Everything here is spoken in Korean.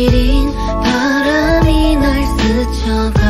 시린 바람이 날 스쳐가